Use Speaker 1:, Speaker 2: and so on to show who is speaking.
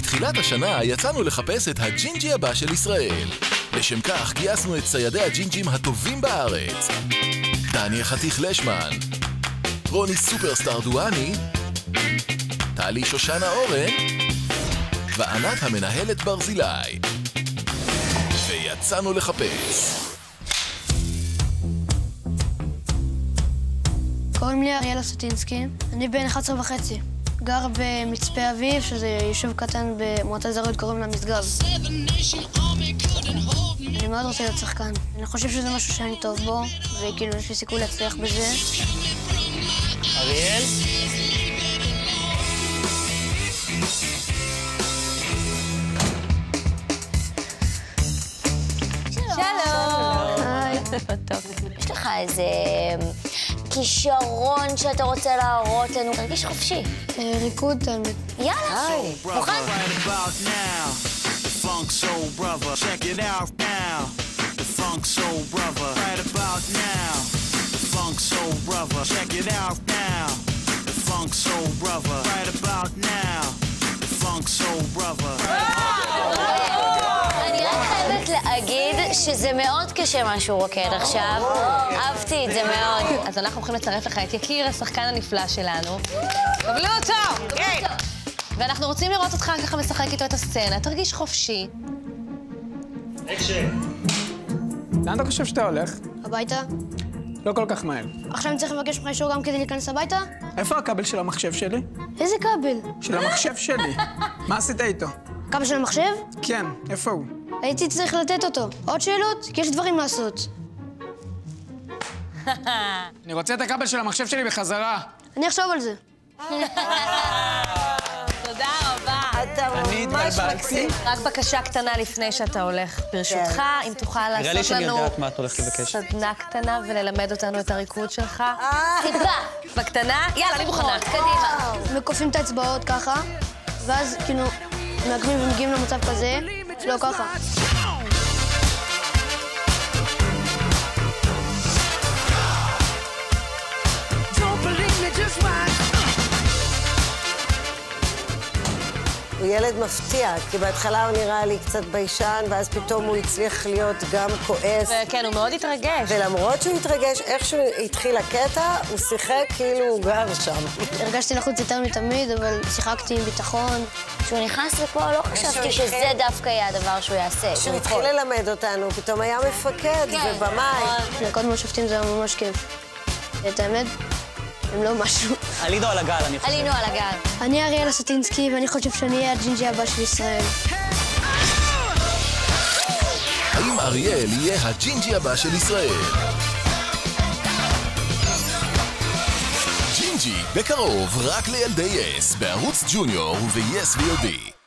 Speaker 1: בתחילת השנה יצאנו לחפש את הג'ינג'י הבא של ישראל. לשם כך גייסנו את ציידי הג'ינג'ים הטובים בארץ. דני החתיך לשמן, רוני סופרסטאר דואני, טלי שושנה אורן, וענת המנהלת ברזילי. ויצאנו לחפש.
Speaker 2: קוראים לי אריאל אסטינסקי, אני בן 11 וחצי. גר במצפה אביב, שזה יישוב קטן במועצה אזורית, קוראים לה משגב. אני מאוד רוצה להיות שחקן. אני חושב שזה משהו שאני טוב בו, וכאילו יש לי סיכוי להצליח בזה.
Speaker 3: אריאל?
Speaker 4: שלום.
Speaker 2: היי.
Speaker 4: יש לך איזה כישרון שאתה רוצה להראות לנו? תרגיש חופשי.
Speaker 2: אה, ריקוד, האמת.
Speaker 4: יאללה, מוכן?
Speaker 5: Right about now, Funk Soul Brother. Check it out now, the Funk Soul Brother. Right about now, the Funk Soul Brother. Check it out now, the Funk Soul Brother. Right about now, the Funk Soul Brother.
Speaker 4: אני שזה מאוד קשה מה שהוא רוקד עכשיו. אהבתי את זה מאוד.
Speaker 6: אז אנחנו הולכים לצרף לך את יקיר, השחקן הנפלא שלנו. קבלו אותו! ואנחנו רוצים לראות אותך ככה משחק איתו את הסצנה. תרגיש חופשי.
Speaker 3: לאן אתה חושב שאתה הולך?
Speaker 2: הביתה.
Speaker 3: לא כל כך מהר.
Speaker 2: עכשיו אני צריך לבקש ממך אישור גם כדי להיכנס הביתה?
Speaker 3: איפה הכבל של המחשב שלי?
Speaker 2: איזה כבל?
Speaker 3: של המחשב שלי. מה עשית איתו?
Speaker 2: כבל של המחשב?
Speaker 3: כן, איפה הוא?
Speaker 2: הייתי צריך לתת אותו. עוד שאלות? כי יש דברים לעשות.
Speaker 3: אני רוצה את הכבל של המחשב שלי בחזרה.
Speaker 2: אני אחשוב על זה.
Speaker 6: תודה רבה.
Speaker 4: אתה
Speaker 3: אני התבלבלתי.
Speaker 6: רק בקשה קטנה לפני שאתה הולך. ברשותך, אם תוכל
Speaker 7: נראה לי
Speaker 6: לעשות
Speaker 7: שאני
Speaker 6: לנו
Speaker 7: יודעת מה את הולכת לבקש.
Speaker 6: סדנה קטנה וללמד אותנו את הריקוד שלך.
Speaker 4: טיפה.
Speaker 6: בקטנה? יאללה, אני מוכנה.
Speaker 4: קדימה.
Speaker 2: וכופים את האצבעות ככה, ואז כאילו מעגמים ומגיעים למצב כזה, לא ככה.
Speaker 8: הוא ילד מפתיע, כי בהתחלה הוא נראה לי קצת ביישן, ואז פתאום הוא הצליח להיות גם כועס.
Speaker 6: וכן, הוא מאוד התרגש.
Speaker 8: ולמרות שהוא התרגש, איך שהוא התחיל הקטע, הוא שיחק כאילו הוא גר שם.
Speaker 2: הרגשתי לחוץ יותר מתמיד, אבל שיחקתי עם ביטחון.
Speaker 4: כשהוא נכנס לפה, לא חשבתי שזה דווקא יהיה הדבר שהוא יעשה.
Speaker 8: כשהוא התחיל ללמד אותנו, פתאום היה מפקד
Speaker 4: כן,
Speaker 8: ובמאי.
Speaker 2: לרקוד מול שופטים זה היה ממש כיף. את האמת, הם לא משהו.
Speaker 7: עלינו על הגל, אני חושב.
Speaker 4: עלינו על הגל.
Speaker 2: אני אריאל אסטינסקי, ואני חושב שאני אהיה הג'ינג'י הבא של ישראל.
Speaker 1: האם אריאל יהיה הג'ינג'י הבא של ישראל? ג'ינג'י, בקרוב רק לילדי יס, בערוץ ג'וניור וב-yes VOD.